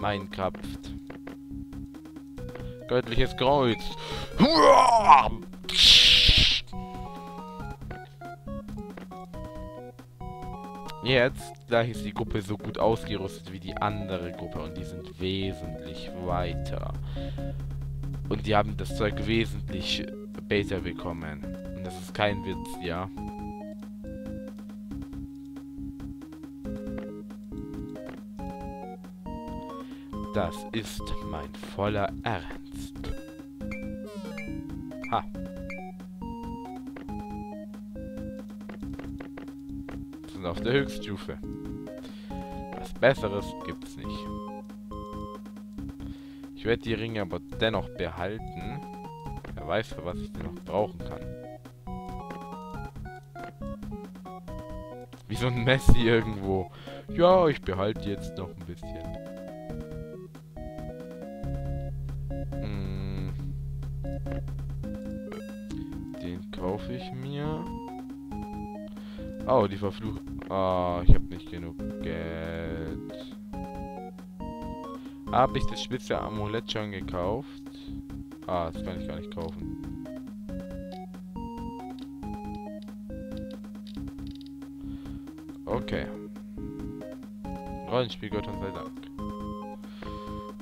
Minecraft. Göttliches Kreuz. Jetzt, da ist die Gruppe so gut ausgerüstet wie die andere Gruppe und die sind wesentlich weiter. Und die haben das Zeug wesentlich besser bekommen. Und das ist kein Witz, ja. Das ist mein voller Ernst. Ha. Wir sind auf der Höchststufe. Was Besseres gibt's nicht. Ich werde die Ringe aber dennoch behalten. Wer weiß, für was ich die noch brauchen kann. Wie so ein Messi irgendwo. Ja, ich behalte jetzt noch ein bisschen. Hm. Den kaufe ich mir. Oh, die verflucht. Ah, ich habe nicht genug Geld. Habe ich das spitze Amulett schon gekauft? Ah, das kann ich gar nicht kaufen. Okay. Rollenspielgott sei Dank.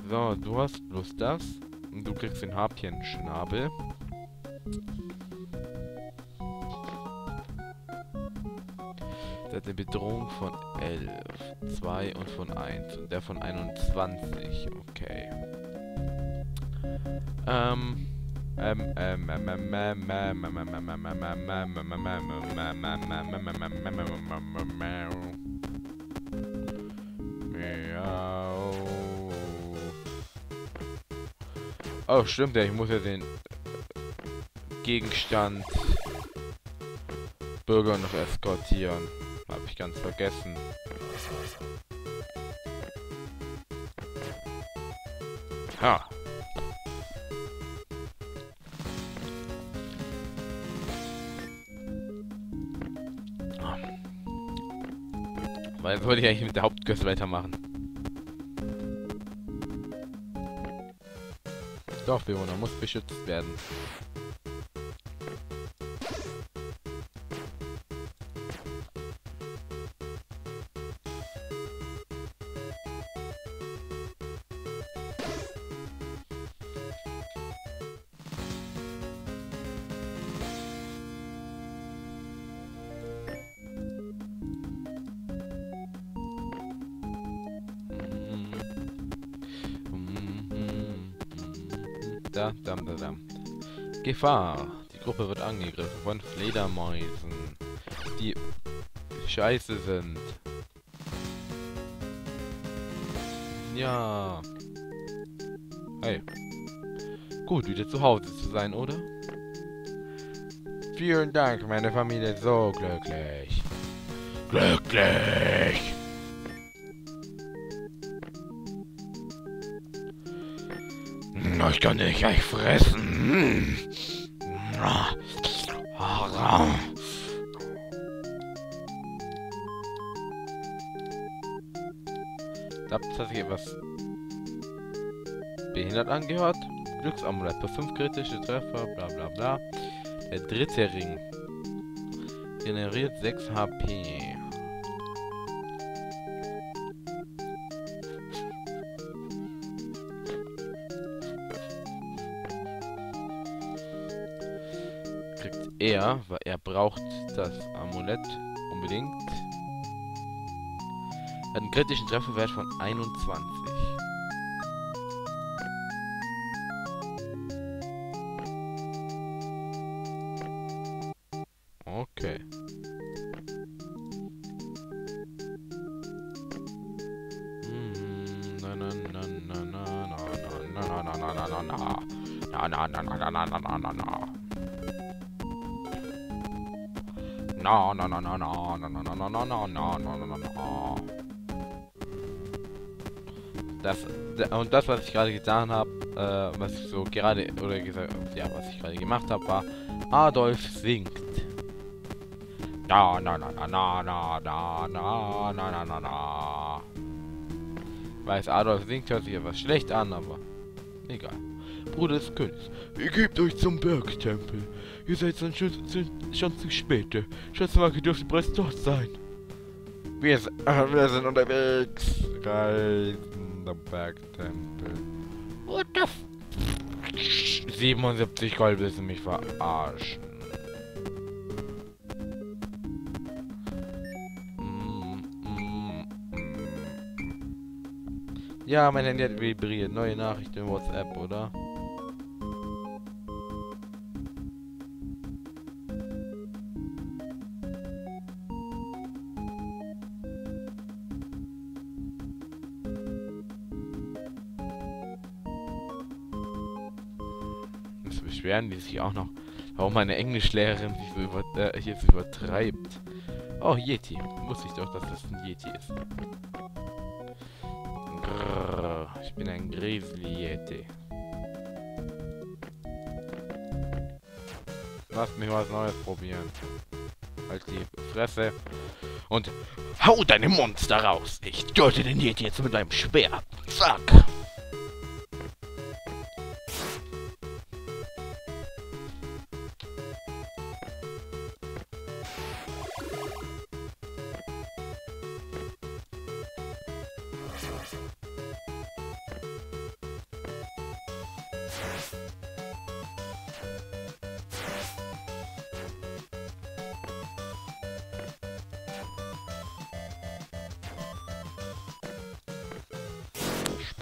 So, du hast bloß das. Und du kriegst den Harpienschnabel. Der hat eine Bedrohung von 11, 2 und von 1. Und der von 21. Okay. Ähm. Ähm, ähm, ähm, ähm, ähm, ähm, ähm, ähm, ähm, ähm, ähm, ähm, ähm, ähm, ähm. Oh, stimmt ja, ich muss ja den Gegenstand Bürger noch eskortieren. Hab ich ganz vergessen. Ha. Weil wollte ich eigentlich mit der Hauptquest weitermachen. Dorfbewohner muss beschützt werden. Da, dam, da, dam. Gefahr. Die Gruppe wird angegriffen von Fledermäusen, die scheiße sind. Ja. Hey. Gut, wieder zu Hause zu sein, oder? Vielen Dank, meine Familie ist so glücklich. Glücklich! Ich kann dich gleich fressen. Hm. Da hat sich etwas behindert angehört. Glücksamulett für 5 kritische Treffer, bla bla bla. Der dritte Ring generiert 6 HP. Er, weil er braucht das Amulett unbedingt. Hat einen kritischen Trefferwert von 21. Na na na na na na na na na na na na na na na. Das und das, was ich gerade getan habe, äh, was ich so gerade oder gesagt ja, was ich gerade gemacht habe, war Adolf singt. Na, na, na, na, na, na, na, na, na, na, na, na. Weiß, Adolf singt, hört sich etwas schlecht an, aber egal. Bruder des Königs, ihr gebt euch zum Bergtempel. Ihr seid schon, schon, schon zu spät. Schatzmarke dürfte bereits dort sein. Wir, äh, wir sind unterwegs. Reisender Bergtempel. What the f 77 Gold willst du mich verarschen. Ja, mein Handy hat vibriert. Neue Nachricht in WhatsApp, oder? Jetzt beschweren die sich auch noch, warum meine Englischlehrerin so über, äh, so übertreibt. Oh, Yeti. Wusste ich doch, dass das ein Yeti ist. Grrr, ich bin ein Grizzly Yeti. Lass mich was Neues probieren. Halt die Fresse. Und hau deine Monster raus. Ich töte den Yeti jetzt mit einem Schwert. Zack.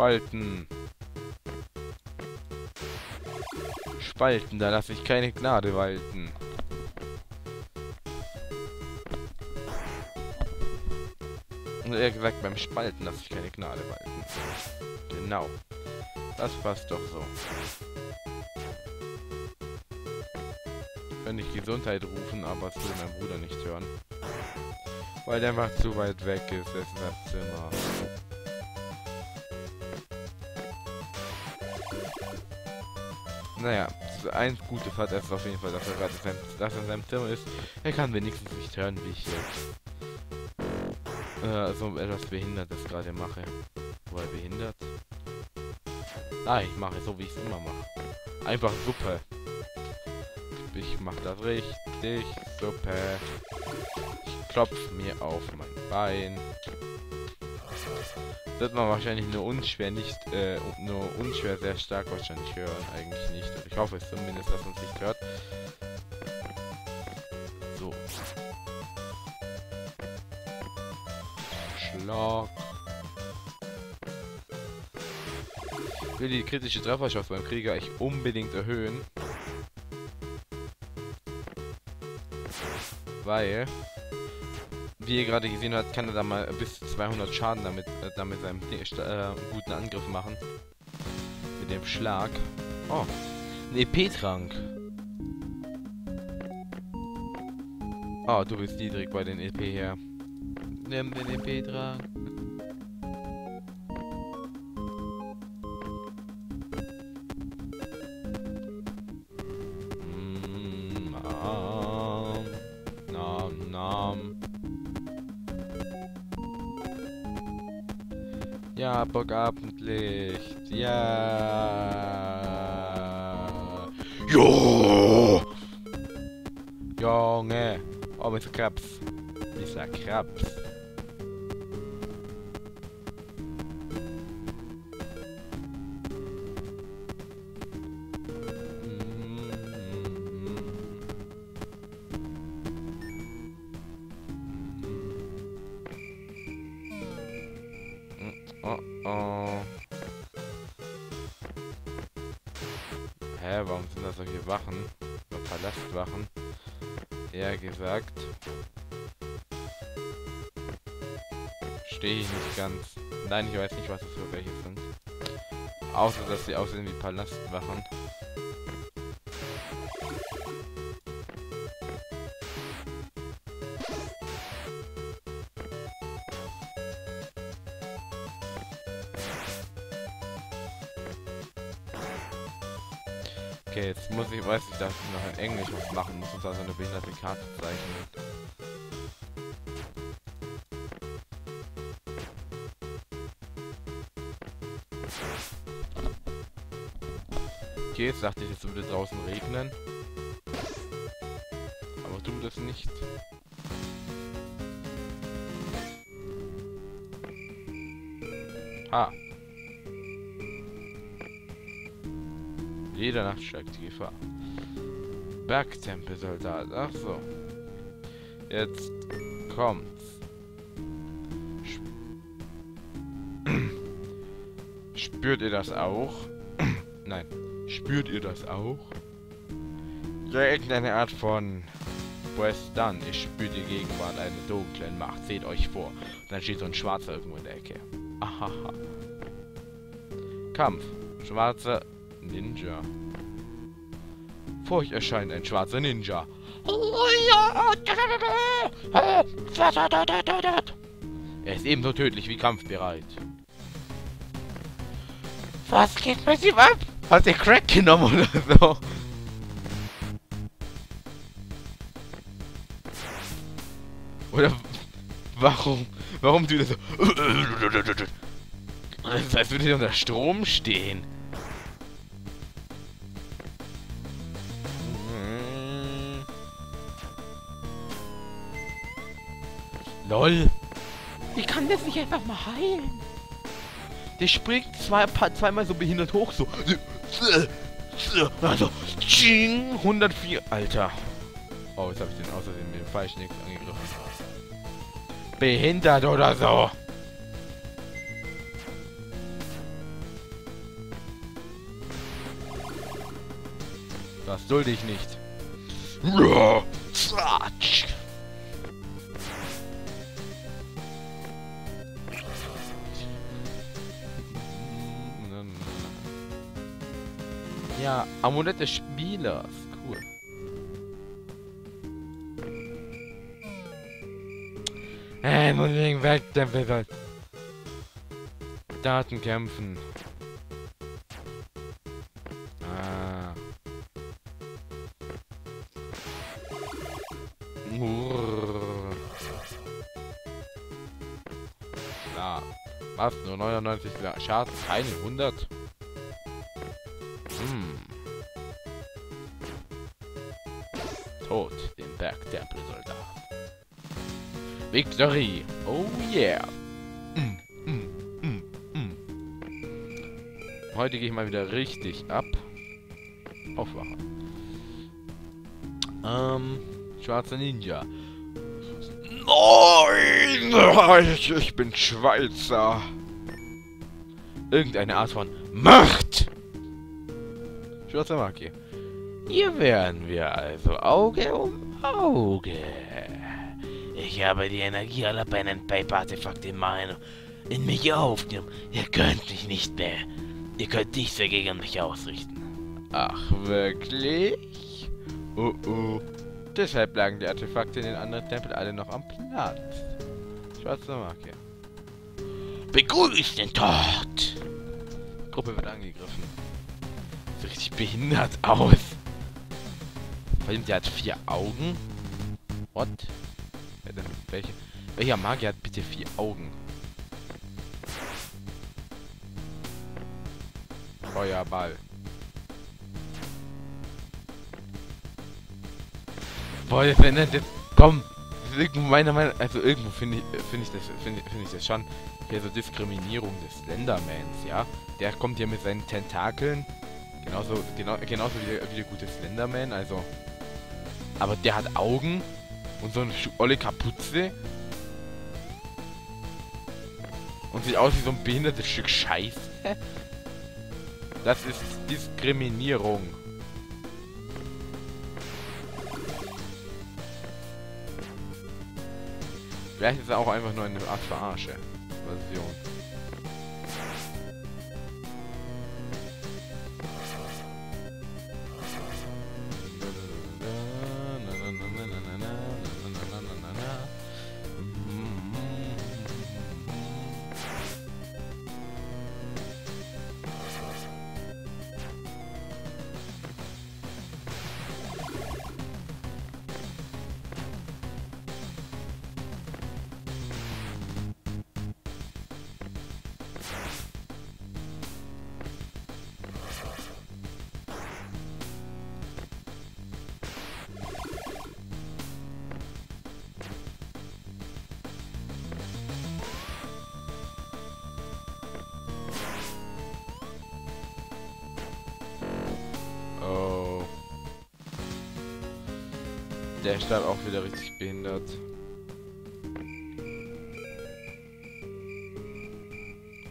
Spalten. Spalten, da lasse ich keine Gnade walten. Und eher gesagt, beim Spalten lasse ich keine Gnade walten. Genau. Das passt doch so. Könnte ich Gesundheit rufen, aber es will mein Bruder nicht hören. Weil der einfach zu weit weg ist, er ist seinem Zimmer. Naja, ein gutes hat er es auf jeden Fall, dass er gerade in seinem, dass er in seinem Zimmer ist. Er kann wenigstens nicht hören, wie ich jetzt äh, so etwas Behindertes gerade mache. Woher behindert? Nein, ich mache so, wie ich es immer mache. Einfach Suppe. Ich mache das richtig. Suppe. Ich klopfe mir auf mein Bein. Wird man wahrscheinlich nur unschwer nicht, äh, nur unschwer sehr stark wahrscheinlich hören. Eigentlich nicht. Ich hoffe es zumindest, dass man es nicht hört. So. Schlag. Ich will die kritische Trefferchance beim Krieger echt unbedingt erhöhen. Weil wie ihr gerade gesehen habt, kann er da mal bis 200 Schaden damit, äh, damit seinem äh, guten Angriff machen. Mit dem Schlag. Oh, ein EP-Trank. Oh, du bist niedrig bei den EP her. Nimm den EP-Trank. Ja, Bockabendlicht. Ja. Jo! Junge. Oh, Mr. Krabs. Stehe ich nicht ganz. Nein, ich weiß nicht, was es für welche sind. Außer, dass sie aussehen wie Palastwachen. Okay, jetzt muss ich, weiß ich, dass ich noch in Englisch was machen muss, und zwar so eine behinderte Karte zeichnen. Jetzt dachte ich, es würde draußen regnen. Aber tut es nicht. Ah. Jede Nacht steigt die Gefahr. Bergtempelsoldat. Ach so. Jetzt kommt's. Sp Spürt ihr das auch? Nein. Spürt ihr das auch? Ja, irgendeine Art von Press dann. Ich spüre die Gegenwart einer dunklen Macht. Seht euch vor. Dann steht so ein Schwarzer irgendwo in der Ecke. Ahaha. Kampf. Schwarzer Ninja. Vor euch erscheint ein schwarzer Ninja. Er ist ebenso tödlich wie kampfbereit. Was geht mit ihm ab? Hat der Crack genommen oder so? Oder warum? Warum tut er so? Das ist, als würde er unter Strom stehen. LOL. Wie kann der sich einfach mal heilen? Der springt zwei, zweimal so behindert hoch, so. Also, 104. Alter. Oh, jetzt habe ich den außerdem mit dem falschen X angegriffen. Behindert oder so. Das dulde ich nicht. Ja, Amulett des Spielers. Cool. Äh, muss ich weg, der Wizard. Daten kämpfen. Ah. Ja. Was? Nur 99 Schaden? Keine 100? Tod, den Bergtempelsoldat. Victory! Oh yeah! Mm, mm, mm. Heute gehe ich mal wieder richtig ab. Aufwachen. Ähm, schwarzer Ninja. Nein! Ich, ich bin Schweizer. Irgendeine Art von Macht! Schwarzer Magie. Hier wären wir also Auge um Auge. Ich habe die Energie aller Pen and Paper Artefakte in meine in mich aufgenommen. Ihr könnt mich nicht mehr. Ihr könnt nichts mehr gegen mich ausrichten. Ach, wirklich? Oh oh. Deshalb lagen die Artefakte in den anderen Tempeln alle noch am Platz. Schwarze Marke. Begrüßt den Tod! Gruppe wird angegriffen richtig behindert aus. Allem, der hat vier Augen. What? Ja, denn welche, welcher Magier hat bitte vier Augen? Feuerball. Boah, wenn das... Komm! Das ist irgendwo meiner Meinung... Also irgendwo finde ich, find ich, das, find, find ich das schon... Hier so Diskriminierung des Slendermans, ja? Der kommt hier mit seinen Tentakeln Genauso, genau, genauso wie der, wie der gute Slenderman, also. Aber der hat Augen und so eine olle Kapuze. Und sieht aus wie so ein behindertes Stück Scheiße. Das ist Diskriminierung. Vielleicht ist er auch einfach nur eine Art Verarsche. Der Stab auch wieder richtig behindert.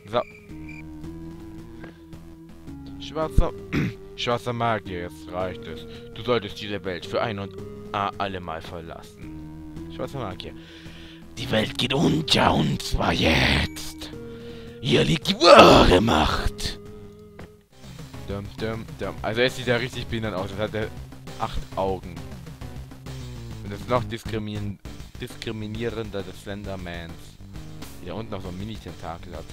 So. Schwarzer... Schwarzer Magier, jetzt reicht es. Du solltest diese Welt für ein und alle Mal verlassen. Schwarzer Magier. Die Welt geht unter und zwar jetzt. Hier liegt die wahre Macht. Dum, dum, dum. Also er sieht ja richtig behindert aus. Er hat acht Augen. Ist noch diskriminierendes diskriminierender des Slendermans. Da unten noch so ein Mini-Tentakel hat.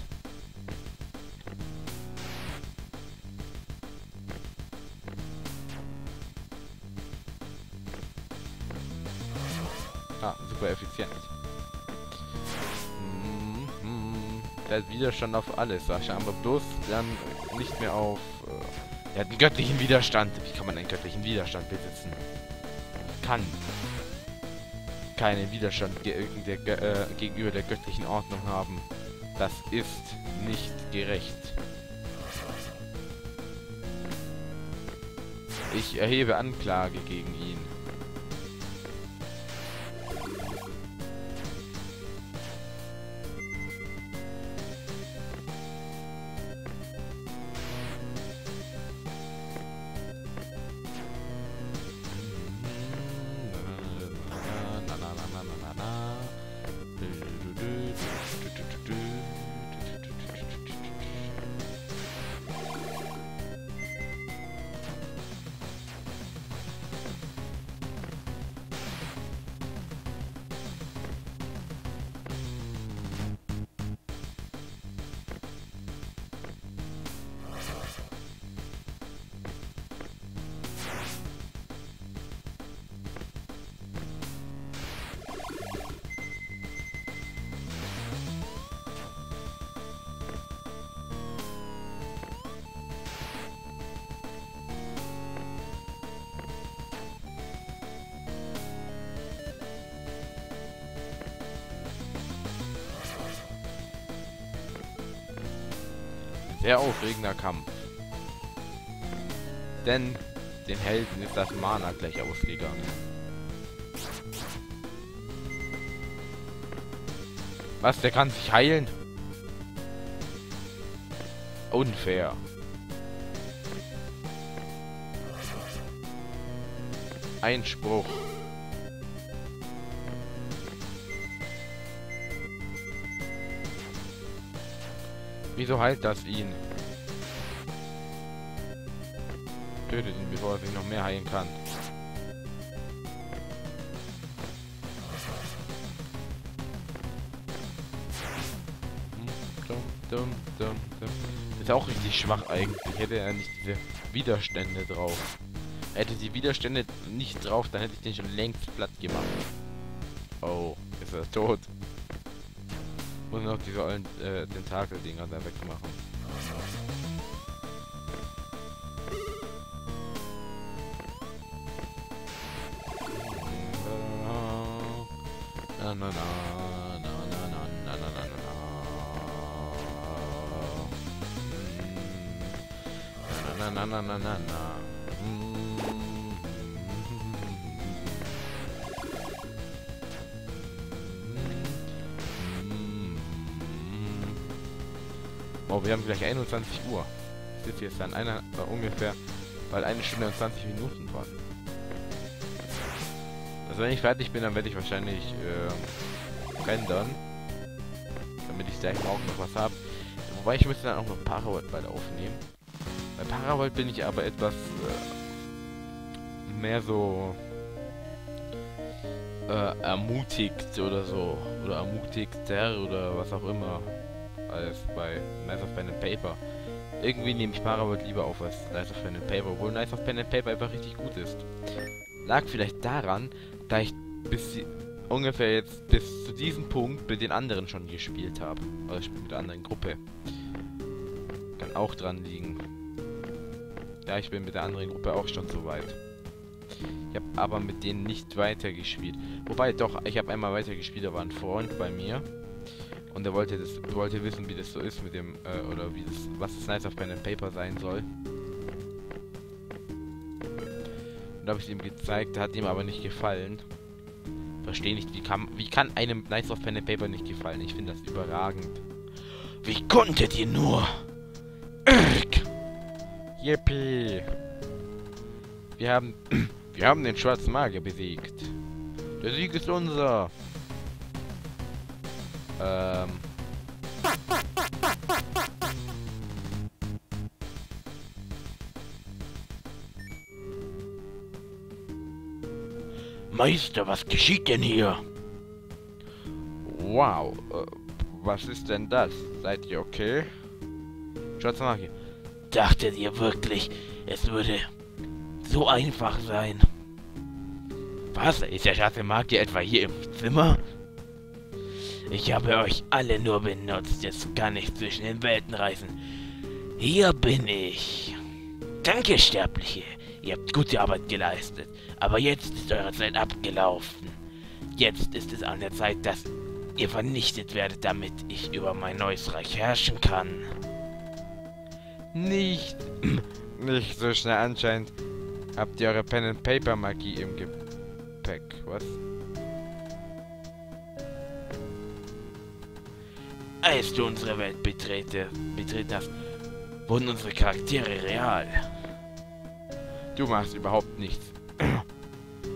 Ah, super effizient. Mhm. Der hat Widerstand auf alles, Sascha. Aber bloß dann nicht mehr auf... Äh, er hat einen göttlichen Widerstand. Wie kann man einen göttlichen Widerstand besitzen? Kann keinen Widerstand ge der, äh, gegenüber der göttlichen Ordnung haben. Das ist nicht gerecht. Ich erhebe Anklage gegen ihn. Sehr aufregender Kampf. Denn den Helden ist das Mana gleich ausgegangen. Was, der kann sich heilen? Unfair. Einspruch. Wieso heilt das ihn? Tötet ihn, bevor er sich noch mehr heilen kann. Ist auch richtig schwach eigentlich. Hätte er nicht diese Widerstände drauf. Hätte die Widerstände nicht drauf, dann hätte ich den schon längst platt gemacht. Oh, ist er tot. Muss noch diese ollen äh, Tentakel-Dinger da wegmachen. Na na na na na na na na na na na na na na na na Oh, wir haben gleich 21 Uhr. Ich sitze jetzt an einer äh, ungefähr, weil eine Stunde und 20 Minuten waren. Also wenn ich fertig bin, dann werde ich wahrscheinlich äh, rendern. Damit ich gleich morgen noch was habe. Wobei ich müsste dann auch noch Paravolt bald aufnehmen. Bei Paravolt bin ich aber etwas äh, mehr so äh, ermutigt oder so. Oder ermutigter oder was auch immer als bei Nice of Pen and Paper. Irgendwie nehme ich Paravolt lieber auf als Nice of Pen and Paper, obwohl Nice of Pen and Paper einfach richtig gut ist. Lag vielleicht daran, da ich bis ungefähr jetzt bis zu diesem Punkt mit den anderen schon gespielt habe. Also mit der anderen Gruppe. Kann auch dran liegen. Ja, ich bin mit der anderen Gruppe auch schon so weit. Ich habe aber mit denen nicht weitergespielt. Wobei, doch, ich habe einmal weitergespielt, da war ein Freund bei mir. Und er wollte das wollte wissen, wie das so ist mit dem, äh, oder wie das, was das Nice of Pen and Paper sein soll. Und habe ich ihm gezeigt, hat ihm aber nicht gefallen. verstehe nicht, wie kann, wie kann einem Knights of Pen and Paper nicht gefallen? Ich finde das überragend. Wie konntet ihr nur? Irk! Yippie! Wir haben, wir haben den schwarzen Magier besiegt. Der Sieg ist unser. Ähm. Meister, was geschieht denn hier? Wow, äh, was ist denn das? Seid ihr okay? Schwarzer Magier. Dachtet ihr wirklich, es würde so einfach sein? Was? Ist der schwarze Magier etwa hier im Zimmer? Ich habe euch alle nur benutzt. Jetzt kann ich zwischen den Welten reisen. Hier bin ich. Danke, Sterbliche. Ihr habt gute Arbeit geleistet. Aber jetzt ist eure Zeit abgelaufen. Jetzt ist es an der Zeit, dass ihr vernichtet werdet, damit ich über mein neues Reich herrschen kann. Nicht, nicht so schnell anscheinend. Habt ihr eure Pen-and-Paper-Magie im Gepäck? Was? Als du unsere Welt betrete, betreten hast, wurden unsere Charaktere real. Du machst überhaupt nichts.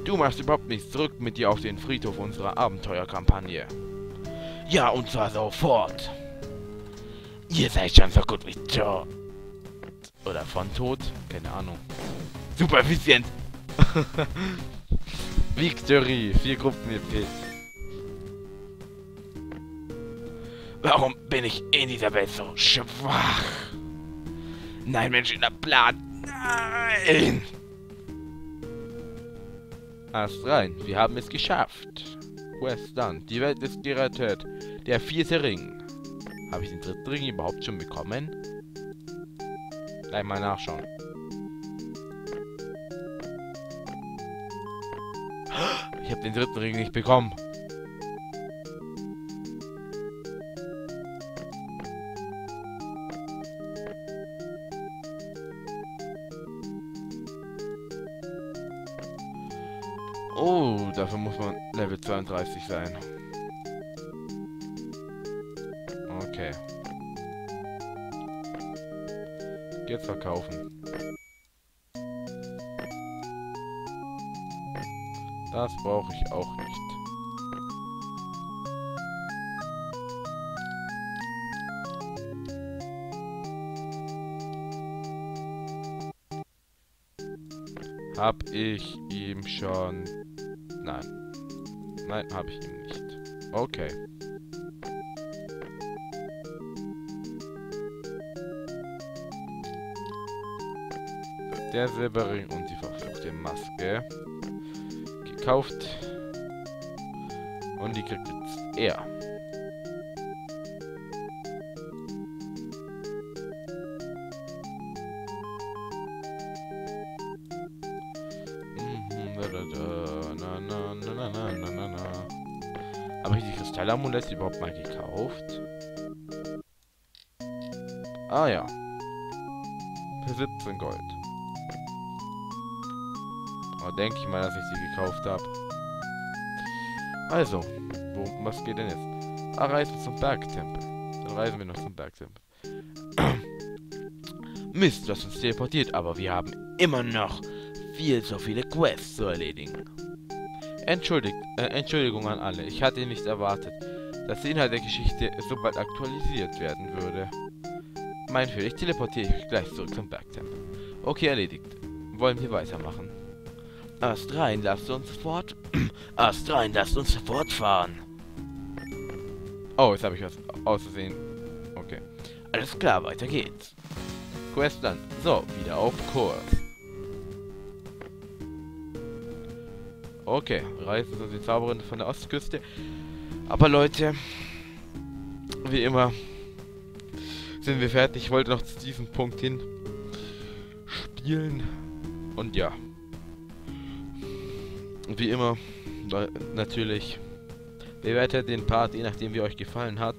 Du machst überhaupt nichts. Zurück mit dir auf den Friedhof unserer Abenteuerkampagne. Ja, und zwar sofort. Ihr seid schon so gut wie tot. Oder von tot? Keine Ahnung. Super effizient. Victory. Vier Gruppen EP. Warum bin ich in dieser Welt so schwach? Nein, Mensch, in der Plan. Nein! Erst rein. Wir haben es geschafft. Quest done. Die Welt ist gerettet. Der vierte Ring. Habe ich den dritten Ring überhaupt schon bekommen? Gleich mal nachschauen. Ich habe den dritten Ring nicht bekommen. 35 sein. Okay. Jetzt verkaufen. Das brauche ich auch nicht. Hab ich ihm schon Nein. Habe ich ihm nicht. Okay. Der Silberring und die verfluchte Maske. Gekauft. Und die kriegt jetzt er. Kristallamulette überhaupt mal gekauft? Ah ja. Für 17 Gold. Aber denke ich mal, dass ich sie gekauft habe. Also, wo, was geht denn jetzt? Ah, reisen zum Bergtempel. Dann reisen wir noch zum Bergtempel. Mist, was uns teleportiert, aber wir haben immer noch viel zu viele Quests zu erledigen. Entschuldigt, äh, Entschuldigung an alle. Ich hatte nicht erwartet, dass der Inhalt der Geschichte so bald aktualisiert werden würde. Mein Fehler, ich teleportiere mich gleich zurück zum Bergtempel. Okay, erledigt. Wollen wir weitermachen? Erst rein, lasst uns fort. Erst rein, lasst uns fortfahren. Oh, jetzt habe ich was auszusehen. Okay. Alles klar, weiter geht's. Quest dann. So, wieder auf Kurs. Okay, reisen zu den Zauberin von der Ostküste. Aber Leute, wie immer, sind wir fertig. Ich wollte noch zu diesem Punkt hin spielen. Und ja. Wie immer, natürlich, bewertet den Part, je nachdem wie euch gefallen hat.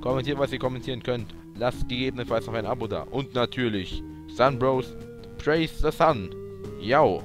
Kommentiert, was ihr kommentieren könnt. Lasst gegebenenfalls noch ein Abo da. Und natürlich, Sun Bros, Praise the Sun. Yo.